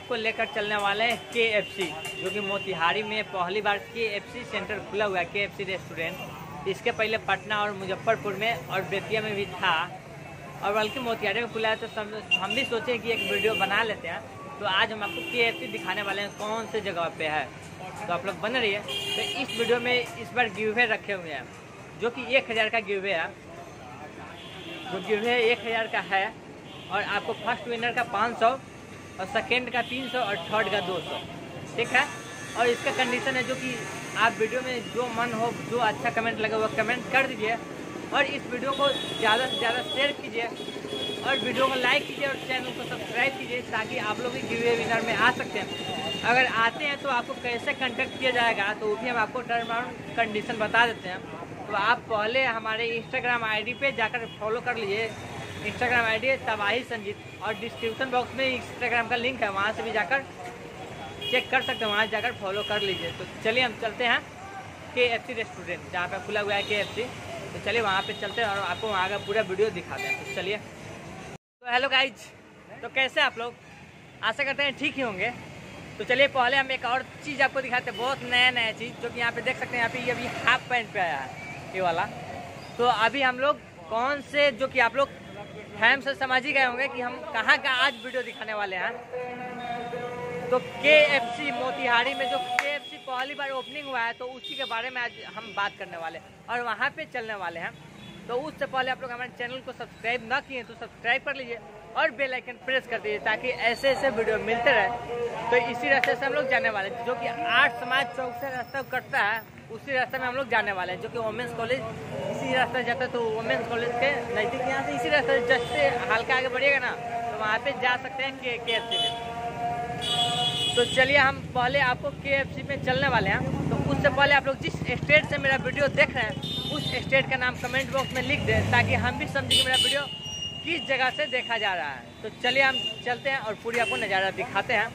आपको लेकर चलने वाले हैं के एफ़ सी जो कि मोतिहारी में पहली बार के एफ़ सी सेंटर खुला हुआ है के एफ़ सी रेस्टोरेंट इसके पहले पटना और मुजफ्फरपुर में और बेतिया में भी था। और बल्कि मोतिहारी में खुला है तो हम भी सोचे कि एक वीडियो बना लेते हैं। तो आज हम आपको के एफ़ सी दिखाने वाले हैं, कौन से जगह पे है। तो आप लोग बने है तो इस वीडियो में इस बार गिवे रखे हुए हैं, जो कि एक हज़ार का गिवे है। जो गिवे एक हज़ार का है, और आपको फ़र्स्ट विनर का पाँच सौ और सेकेंड का तीन सौ और थर्ड का दो सौ। ठीक है? और इसका कंडीशन है जो कि आप वीडियो में जो मन हो, जो अच्छा कमेंट लगे, वो कमेंट कर दीजिए। और इस वीडियो को ज़्यादा से ज़्यादा शेयर कीजिए। और वीडियो को लाइक कीजिए और चैनल को सब्सक्राइब कीजिए ताकि आप लोग भी गिवे विनर में आ सकते हैं। अगर आते हैं तो आपको कैसे कंटेक्ट किया जाएगा तो वो भी हम आपको टर्म एंड कंडीशन बता देते हैं। तो आप पहले हमारे इंस्टाग्राम आईडी पे जाकर फॉलो कर लीजिए। इंस्टाग्राम आईडी है तबाही संजीत और डिस्क्रिप्शन बॉक्स में इंस्टाग्राम का लिंक है, वहाँ से भी जाकर चेक कर सकते हैं, वहाँ जाकर फॉलो कर लीजिए। तो चलिए हम चलते हैं के एफ़ सी रेस्टोरेंट जहाँ पर खुला हुआ है के एफ़ सी तो चलिए वहाँ पे चलते हैं और आपको वहाँ का पूरा वीडियो दिखाते हैं। तो चलिए। तो हेलो गाइज़ तो कैसे आप लोग? आशा करते हैं ठीक ही होंगे। तो चलिए पहले हम एक और चीज़ आपको दिखाते हैं, बहुत नया नया चीज़ जो कि यहाँ पे देख सकते हैं, यहाँ पे ये अभी हाफ़ पैंट पे आया है, ये वाला। तो अभी हम लोग कौन से, जो कि आप लोग फैम से समझ ही गए होंगे कि हम कहाँ का आज वीडियो दिखाने वाले हैं। तो के एफ़ सी मोतिहारी में जो के एफ़ सी पहली बार ओपनिंग हुआ है तो उसी के बारे में आज हम बात करने वाले हैं और वहाँ पे चलने वाले हैं। तो उससे पहले आप लोग हमारे चैनल को सब्सक्राइब ना किए तो सब्सक्राइब कर लीजिए और बेल आइकन प्रेस कर दीजिए ताकि ऐसे ऐसे वीडियो मिलते रहे। तो इसी रास्ते से हम लोग जाने वाले जो कि आठ समाज चौक से रास्ता कटता है। उसी रास्ते में हम लोग जाने वाले हैं, जो कि वोमेंस कॉलेज इसी रास्ते जाता तो वोमेंस कॉलेज के नज़दीक यहाँ से इसी रास्ते जस्ट से हल्का आगे बढ़िएगा ना तो वहाँ पे जा सकते हैं के के में। तो चलिए हम पहले आपको के में चलने वाले हैं। तो उससे पहले आप लोग जिस स्टेट से मेरा वीडियो देख रहे हैं, उस स्टेट का नाम कमेंट बॉक्स में लिख दें, ताकि हम भी समझें कि मेरा वीडियो किस जगह से देखा जा रहा है। तो चलिए हम चलते हैं और पूरी आपको नज़ारा दिखाते हैं।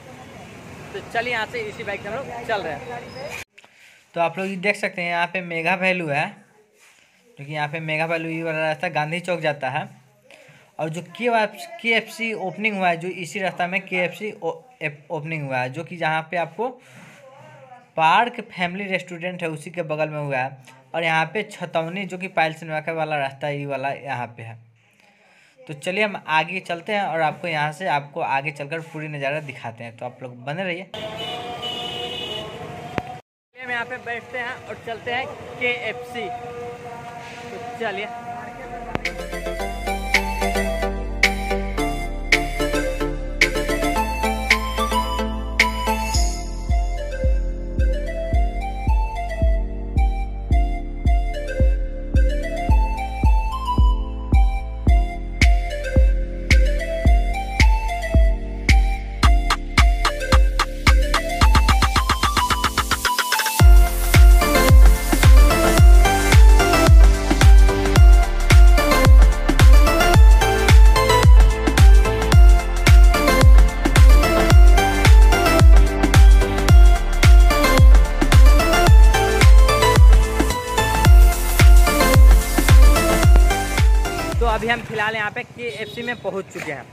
तो चलिए यहाँ से इसी बाइक से हम लोग चल रहे हैं। तो आप लोग ये देख सकते हैं, यहाँ पे मेगा वैल्यू है, जो कि यहाँ पे मेगा वैल्यू ये वाला रास्ता गांधी चौक जाता है। और जो के के एफ़ सी ओपनिंग हुआ है, जो इसी रास्ता में के एफ़ सी ओपनिंग हुआ है, जो कि जहाँ पे आपको पार्क फैमिली रेस्टोरेंट है, उसी के बगल में हुआ है। और यहाँ पे छतौनी, जो कि पायल सिनेमा वाला रास्ता ये वाला यहाँ पे है। तो चलिए हम आगे चलते हैं और आपको यहाँ से आपको आगे चलकर पूरी नज़ारा दिखाते हैं। तो आप लोग बने रहिए। यहाँ पे बैठते हैं और चलते हैं के एफ़ सी तो चलिए। अभी हम फ़िलहाल यहाँ पे के में पहुँच चुके हैं।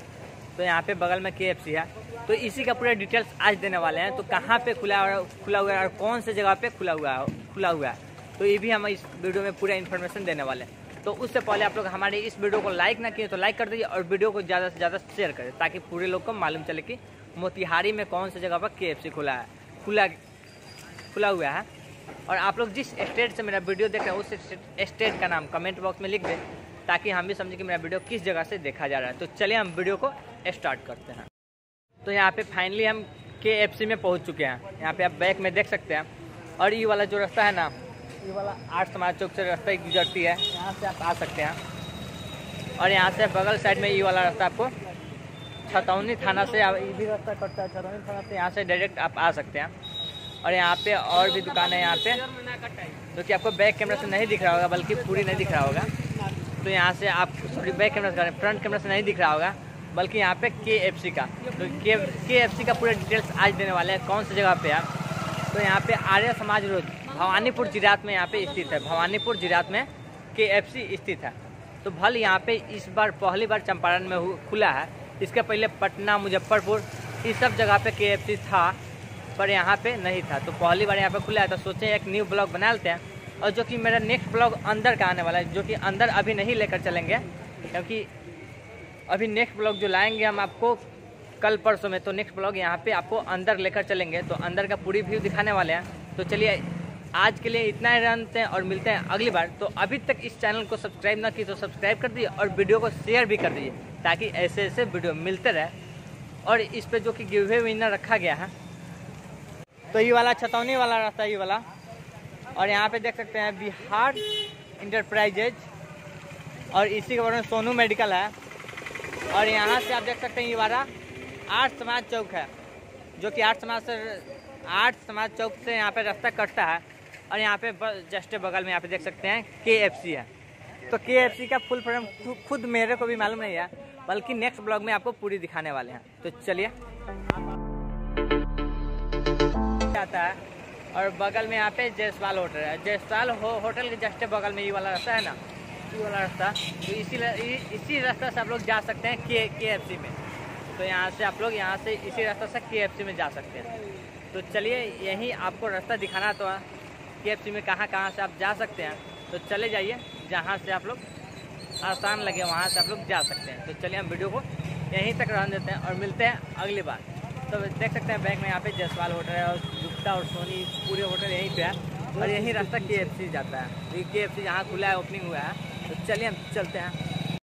तो यहाँ पे बगल में के है। तो इसी का पूरा डिटेल्स आज देने वाले हैं। तो कहाँ पे खुला हुआ खुला हुआ है और कौन से जगह पे खुला हुआ है, खुला हुआ है। तो ये भी हम इस वीडियो में पूरा इन्फॉर्मेशन देने वाले हैं। तो उससे पहले आप लोग हमारे इस वीडियो को लाइक ना किए तो लाइक कर दीजिए और वीडियो को ज़्यादा से ज़्यादा शेयर करें ताकि पूरे लोग को मालूम चले कि मोतिहारी में कौन से जगह पर के खुला है, खुला खुला हुआ है। और आप लोग जिस स्टेट से मेरा वीडियो देख रहे हैं, उस स्टेट का नाम कमेंट बॉक्स में लिख दें। ताकि हम भी समझें कि मेरा वीडियो किस जगह से देखा जा रहा है। तो चलिए हम वीडियो को स्टार्ट करते हैं। तो यहाँ पे फाइनली हम के एफ़ सी में पहुँच चुके हैं। यहाँ पे आप बैक में देख सकते हैं। और ये वाला जो रास्ता है ना, ये वाला आठ समाज चौक से रास्ता गुजरती है। यहाँ से आप आ सकते हैं। और यहाँ से बगल साइड में ये वाला रास्ता आपको छतौनी थाना से आप- ये भी रास्ता कटता है, छतौनी थाना से यहाँ से डायरेक्ट आप आ सकते हैं। और यहाँ पे और भी दुकान है यहाँ पे। जो कि आपको बैक कैमरा से नहीं दिख रहा होगा, बल्कि पूरी नहीं दिख रहा होगा। तो यहाँ से आप सॉरी बैक कैमरा से फ्रंट कैमरा से नहीं दिख रहा होगा, बल्कि यहाँ पे के एफ़ सी का। तो के के एफ़ सी का पूरा डिटेल्स आज देने वाले हैं। कौन सी जगह पे है तो यहाँ पे आर्य समाज रोड, भवानीपुर जिरात में यहाँ पे स्थित है। भवानीपुर जिरात में के एफ़ सी स्थित है। तो भल यहाँ पे इस बार, पहली बार चंपारण में खुला है। इसके पहले पटना, मुजफ्फरपुर, इस सब जगह पे के एफ़ सी था, पर यहाँ पे नहीं था। तो पहली बार यहाँ पे खुला है। तो सोचे एक न्यू ब्लॉग बना लेते हैं। और जो कि मेरा नेक्स्ट ब्लॉग अंदर का आने वाला है, जो कि अंदर अभी नहीं लेकर चलेंगे, क्योंकि अभी नेक्स्ट ब्लॉग जो लाएँगे हम आपको कल परसों में तो नेक्स्ट ब्लॉग यहाँ पे आपको अंदर लेकर चलेंगे तो अंदर का पूरी व्यू दिखाने वाले हैं। तो चलिए, आज के लिए इतना ही जानते हैं और मिलते हैं अगली बार। तो अभी तक इस चैनल को सब्सक्राइब ना की तो सब्सक्राइब कर दीजिए और वीडियो को शेयर भी कर दीजिए, ताकि ऐसे ऐसे वीडियो मिलते रहे। और इस पर जो कि गिवे विनर रखा गया है तो ये वाला, छतौनी वाला रास्ता, ये वाला। और यहाँ पे देख सकते हैं बिहार इंटरप्राइजेज और इसी के बारे में सोनू मेडिकल है। और यहाँ से आप देख सकते हैं ये वाला आठ समाज चौक है, जो कि आठ समाज से आठ समाज चौक से यहाँ पे रास्ता कटता है। और यहाँ पे जस्ट बगल में यहाँ पे देख सकते हैं के है। तो के का फुल फॉर्म खुद मेरे को भी मालूम नहीं है, बल्कि नेक्स्ट ब्लॉग में आपको पूरी दिखाने वाले हैं। तो चलिए। आता है। और बगल में यहाँ पे जयसवाल होटल है। जयसवाल हो, होटल के जस्ट बगल में ये वाला रास्ता है ना? ये वाला रास्ता। तो इसी इसी रास्ता से आप लोग जा सकते हैं के के एफ़ सी में। तो यहाँ से आप लोग यहाँ से इसी रास्ता से के एफ़ सी में जा सकते हैं। तो चलिए यहीं आपको रास्ता दिखाना तो के एफ़ सी में कहाँ कहाँ से आप जा सकते हैं। तो चले जाइए जहाँ से आप लोग आसान लगे वहाँ से आप लोग जा सकते हैं। तो चलिए हम वीडियो को यहीं तक रहने देते हैं और मिलते हैं अगली बार। तो देख सकते हैं बैग में यहाँ पे जसवाल होटल है और गुप्ता और सोनी, पूरे होटल यहीं पे है। और यहीं रास्ता के जाता है। के एफ़ जहाँ खुला है ओपनिंग हुआ है। तो चलिए हम चलते हैं।